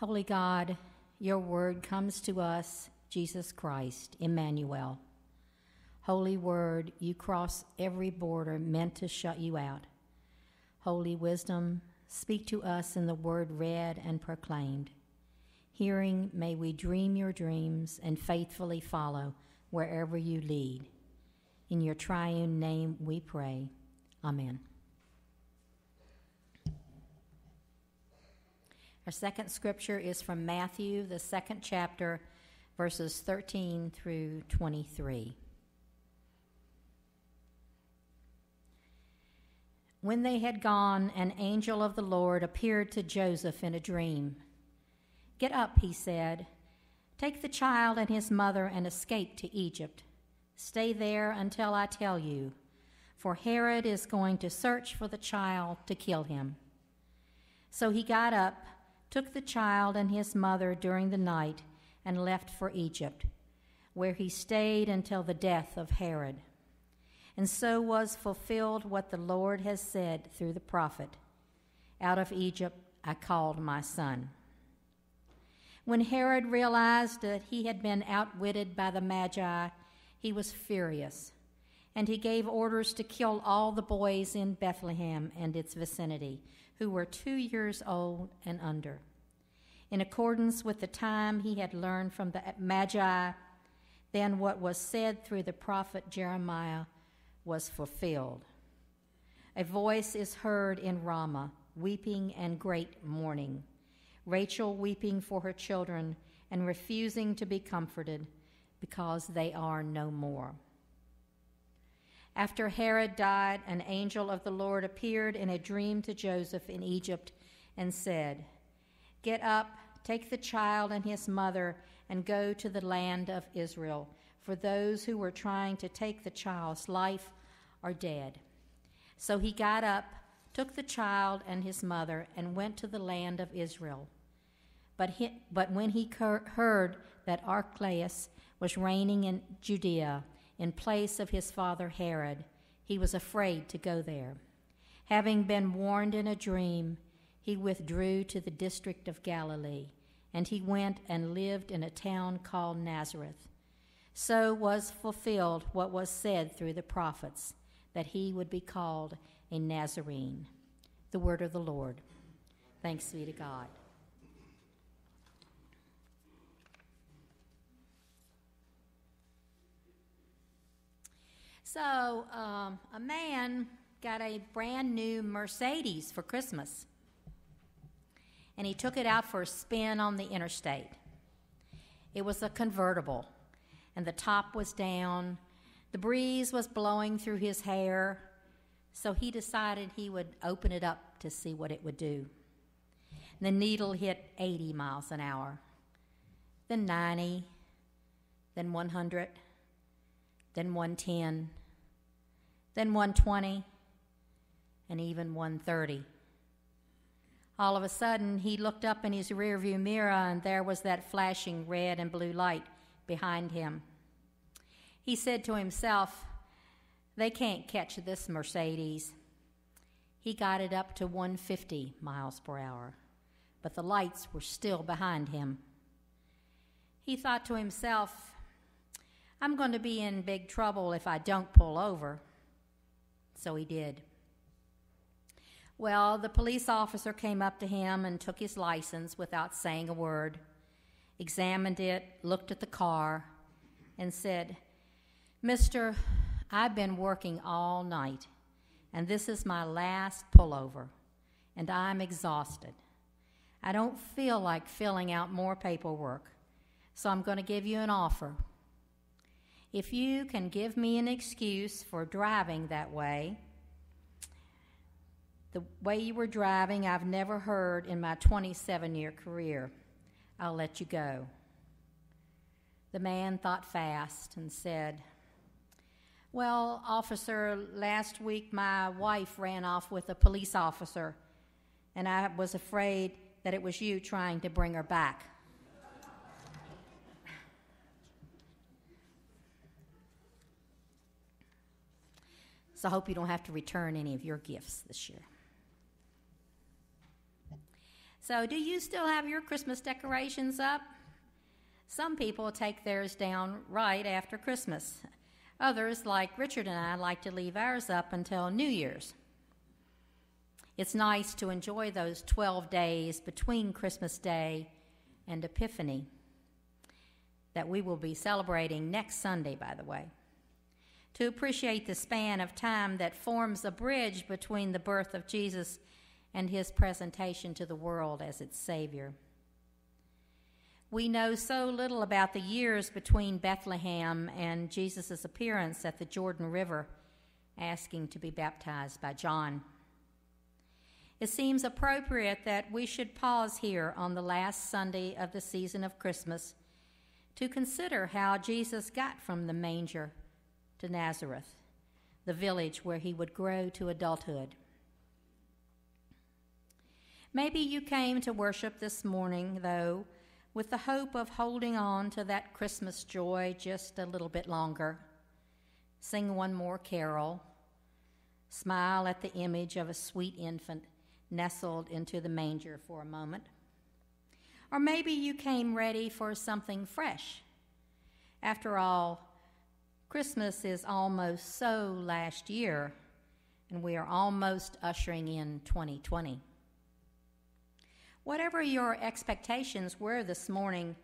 Holy God, your word comes to us, Jesus Christ, Emmanuel. Holy word, you cross every border meant to shut you out. Holy wisdom, speak to us in the word read and proclaimed. Hearing, may we dream your dreams and faithfully follow wherever you lead. In your triune name we pray. Amen. Our second scripture is from Matthew, the second chapter, verses 13 through 23. When they had gone, an angel of the Lord appeared to Joseph in a dream. Get up, he said. Take the child and his mother and escape to Egypt. Stay there until I tell you, for Herod is going to search for the child to kill him. So he got up, took the child and his mother during the night, and left for Egypt, where he stayed until the death of Herod. And so was fulfilled what the Lord has said through the prophet Out of Egypt I called my son. When Herod realized that he had been outwitted by the Magi, he was furious, and he gave orders to kill all the boys in Bethlehem and its vicinity who were two years old and under. In accordance with the time he had learned from the Magi, then what was said through the prophet Jeremiah was fulfilled. A voice is heard in Ramah, weeping and great mourning. Rachel weeping for her children and refusing to be comforted because they are no more. After Herod died, an angel of the Lord appeared in a dream to Joseph in Egypt and said, Get up, take the child and his mother, and go to the land of Israel, for those who were trying to take the child's life are dead. So he got up, took the child and his mother, and went to the land of Israel. But, he, but when he heard that Archelaus was reigning in Judea in place of his father Herod, he was afraid to go there. Having been warned in a dream, he withdrew to the district of Galilee, and he went and lived in a town called Nazareth. So was fulfilled what was said through the prophets that he would be called a Nazarene. The word of the Lord. Thanks be to God. So, um, a man got a brand new Mercedes for Christmas, and he took it out for a spin on the interstate. It was a convertible, and the top was down, the breeze was blowing through his hair, so he decided he would open it up to see what it would do. The needle hit 80 miles an hour, then 90, then 100, then 110, then 120, and even 130. All of a sudden, he looked up in his rearview mirror, and there was that flashing red and blue light behind him. He said to himself, They can't catch this Mercedes. He got it up to 150 miles per hour, but the lights were still behind him. He thought to himself, I'm going to be in big trouble if I don't pull over. So he did. Well, the police officer came up to him and took his license without saying a word, examined it, looked at the car, and said, Mister, I've been working all night, and this is my last pullover, and I'm exhausted. I don't feel like filling out more paperwork, so I'm going to give you an offer. If you can give me an excuse for driving that way, the way you were driving, I've never heard in my 27 year career. I'll let you go. The man thought fast and said, well, officer, last week my wife ran off with a police officer, and I was afraid that it was you trying to bring her back. So I hope you don't have to return any of your gifts this year. So, do you still have your Christmas decorations up? Some people take theirs down right after Christmas. Others, like Richard and I, like to leave ours up until New Year's. It's nice to enjoy those 12 days between Christmas Day and Epiphany that we will be celebrating next Sunday, by the way. To appreciate the span of time that forms a bridge between the birth of Jesus and his presentation to the world as its Savior. We know so little about the years between Bethlehem and Jesus' appearance at the Jordan River, asking to be baptized by John. It seems appropriate that we should pause here on the last Sunday of the season of Christmas to consider how Jesus got from the manger to Nazareth, the village where he would grow to adulthood. Maybe you came to worship this morning, though, with the hope of holding on to that Christmas joy just a little bit longer. Sing one more carol, smile at the image of a sweet infant nestled into the manger for a moment. Or maybe you came ready for something fresh. After all, Christmas is almost so last year, and we are almost ushering in 2020. Whatever your expectations were this morning,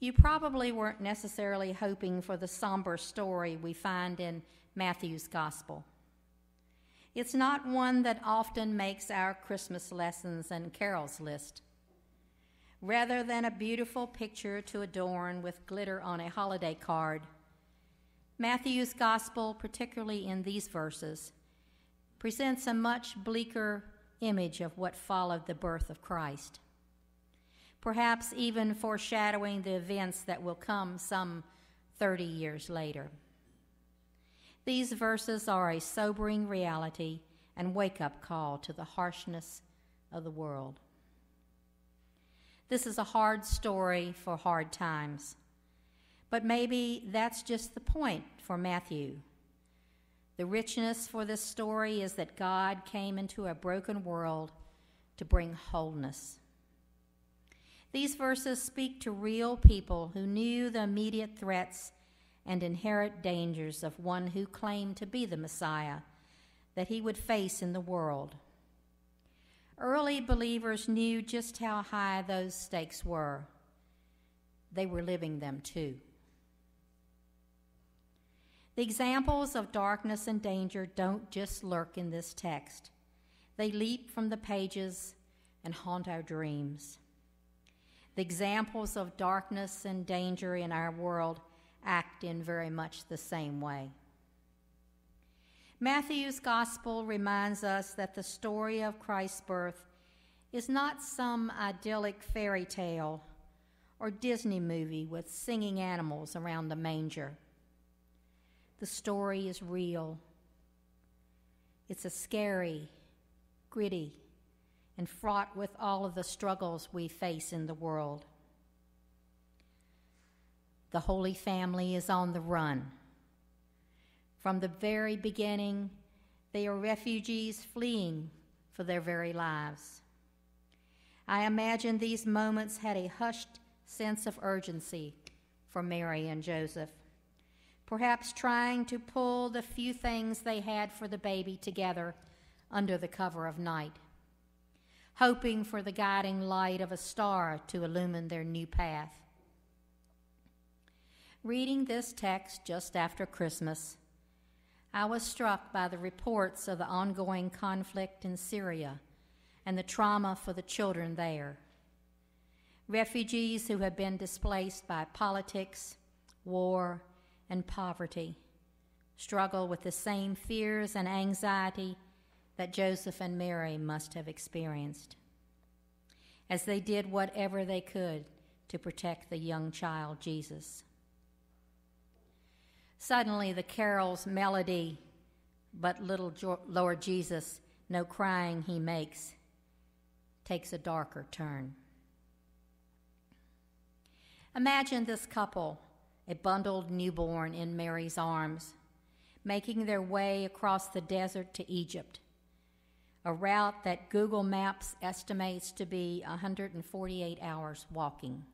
you probably weren't necessarily hoping for the somber story we find in Matthew's Gospel. It's not one that often makes our Christmas lessons and carols list. Rather than a beautiful picture to adorn with glitter on a holiday card, Matthew's Gospel, particularly in these verses, presents a much bleaker image of what followed the birth of Christ. Perhaps even foreshadowing the events that will come some 30 years later. These verses are a sobering reality and wake up call to the harshness of the world. This is a hard story for hard times, but maybe that's just the point for Matthew. The richness for this story is that God came into a broken world to bring wholeness. These verses speak to real people who knew the immediate threats and inherent dangers of one who claimed to be the Messiah that he would face in the world. Early believers knew just how high those stakes were. They were living them too. The examples of darkness and danger don't just lurk in this text, they leap from the pages and haunt our dreams. The examples of darkness and danger in our world act in very much the same way. Matthew's gospel reminds us that the story of Christ's birth is not some idyllic fairy tale or Disney movie with singing animals around the manger. The story is real. It's a scary, gritty, and fraught with all of the struggles we face in the world. The Holy Family is on the run. From the very beginning, they are refugees fleeing for their very lives. I imagine these moments had a hushed sense of urgency for Mary and Joseph perhaps trying to pull the few things they had for the baby together under the cover of night, hoping for the guiding light of a star to illumine their new path. Reading this text just after Christmas, I was struck by the reports of the ongoing conflict in Syria and the trauma for the children there. Refugees who have been displaced by politics, war, and poverty struggle with the same fears and anxiety that Joseph and Mary must have experienced as they did whatever they could to protect the young child Jesus. Suddenly, the carol's melody, but little Lord Jesus, no crying he makes, takes a darker turn. Imagine this couple a bundled newborn in Mary's arms, making their way across the desert to Egypt, a route that Google Maps estimates to be 148 hours walking.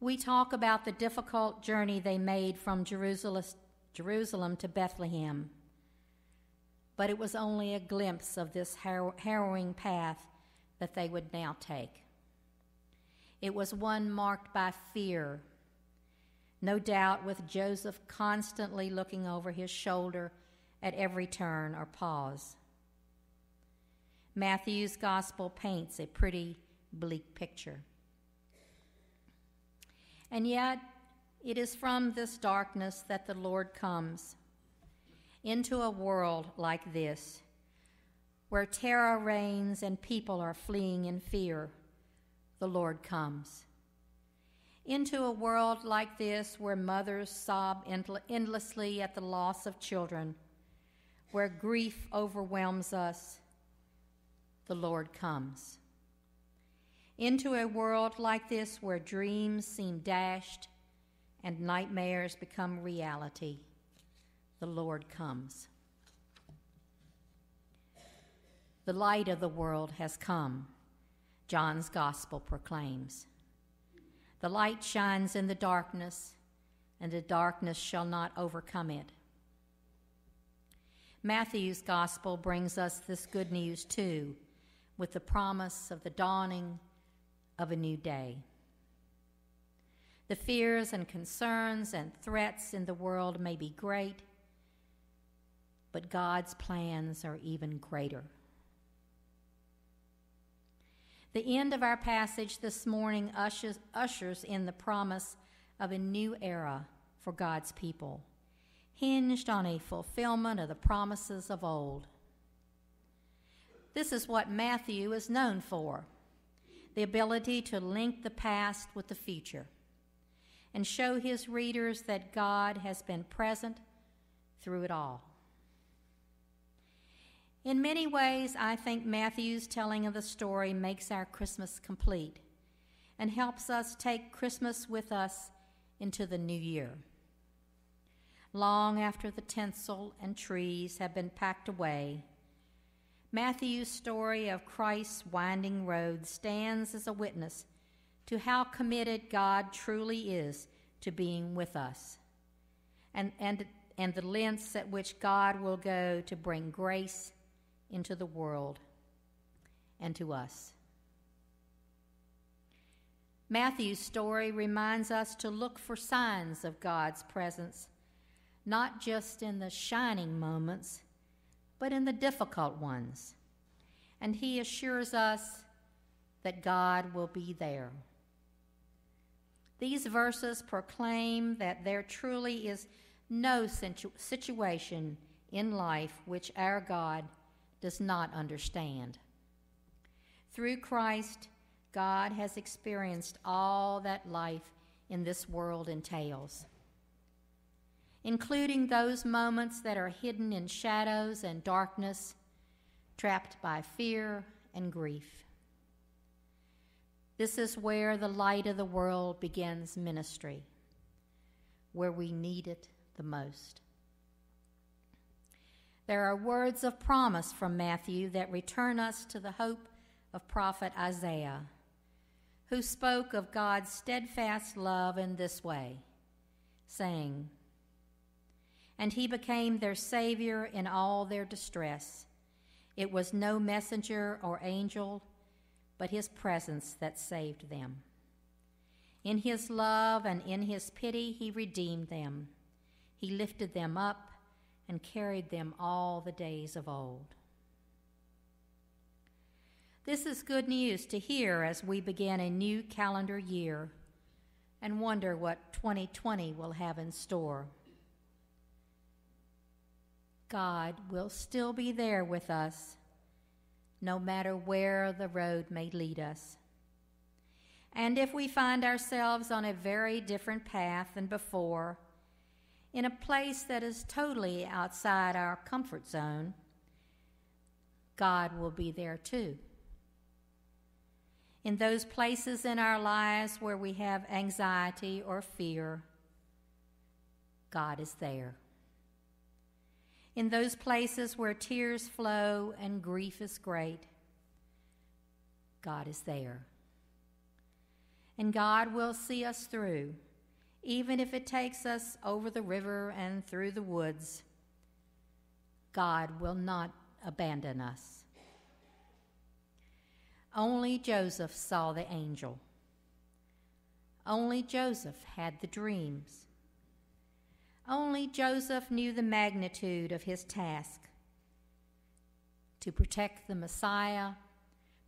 We talk about the difficult journey they made from Jerusalem to Bethlehem, but it was only a glimpse of this harrowing path that they would now take. It was one marked by fear, no doubt with Joseph constantly looking over his shoulder at every turn or pause. Matthew's gospel paints a pretty bleak picture. And yet, it is from this darkness that the Lord comes into a world like this, where terror reigns and people are fleeing in fear. The Lord comes. Into a world like this, where mothers sob endlessly at the loss of children, where grief overwhelms us, the Lord comes into a world like this where dreams seem dashed and nightmares become reality, the Lord comes. The light of the world has come, John's gospel proclaims. The light shines in the darkness, and the darkness shall not overcome it. Matthew's gospel brings us this good news too, with the promise of the dawning of a new day. The fears and concerns and threats in the world may be great, but God's plans are even greater. The end of our passage this morning ushers, ushers in the promise of a new era for God's people, hinged on a fulfillment of the promises of old. This is what Matthew is known for the ability to link the past with the future and show his readers that God has been present through it all. In many ways, I think Matthew's telling of the story makes our Christmas complete and helps us take Christmas with us into the new year. Long after the tinsel and trees have been packed away, Matthew's story of Christ's winding road stands as a witness to how committed God truly is to being with us and, and, and the lengths at which God will go to bring grace into the world and to us. Matthew's story reminds us to look for signs of God's presence, not just in the shining moments but in the difficult ones. And he assures us that God will be there. These verses proclaim that there truly is no situ- situation in life which our God does not understand. Through Christ, God has experienced all that life in this world entails including those moments that are hidden in shadows and darkness, trapped by fear and grief. This is where the light of the world begins ministry, where we need it the most. There are words of promise from Matthew that return us to the hope of prophet Isaiah, who spoke of God's steadfast love in this way, saying, and he became their Savior in all their distress. It was no messenger or angel, but his presence that saved them. In his love and in his pity, he redeemed them. He lifted them up and carried them all the days of old. This is good news to hear as we begin a new calendar year and wonder what 2020 will have in store. God will still be there with us, no matter where the road may lead us. And if we find ourselves on a very different path than before, in a place that is totally outside our comfort zone, God will be there too. In those places in our lives where we have anxiety or fear, God is there. in those places where tears flow and grief is great, God is there. And God will see us through, even if it takes us over the river and through the woods. God will not abandon us. Only Joseph saw the angel. Only Joseph had the dreams. Only Joseph knew the magnitude of his task to protect the Messiah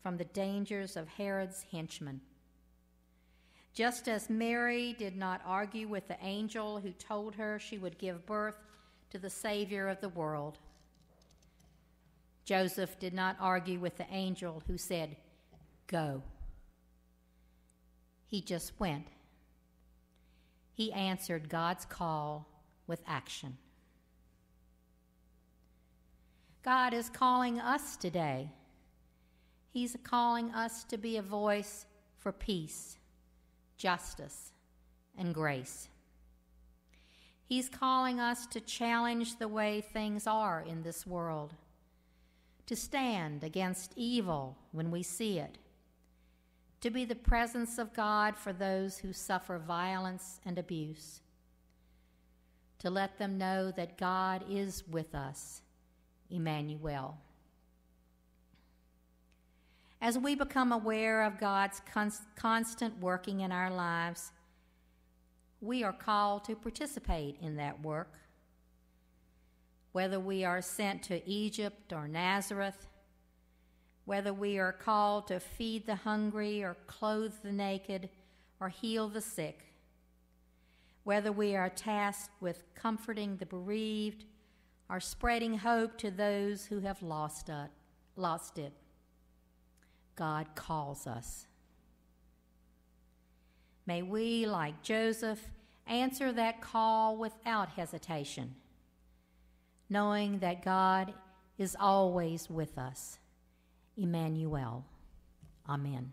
from the dangers of Herod's henchmen. Just as Mary did not argue with the angel who told her she would give birth to the Savior of the world, Joseph did not argue with the angel who said, Go. He just went. He answered God's call with action. God is calling us today. He's calling us to be a voice for peace, justice, and grace. He's calling us to challenge the way things are in this world, to stand against evil when we see it, to be the presence of God for those who suffer violence and abuse to let them know that God is with us, Emmanuel. As we become aware of God's constant working in our lives, we are called to participate in that work. Whether we are sent to Egypt or Nazareth, whether we are called to feed the hungry or clothe the naked or heal the sick, whether we are tasked with comforting the bereaved or spreading hope to those who have lost it. Lost it. God calls us. May we, like Joseph, answer that call without hesitation, knowing that God is always with us. Emmanuel. Amen.